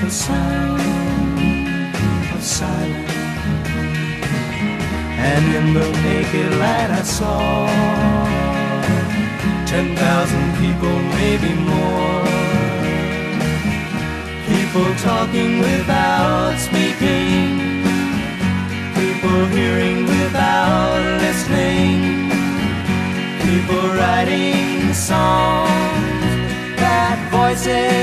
the sound of silence. And in the naked light I saw ten thousand people, maybe more. People talking without speaking People hearing without listening People writing songs That voices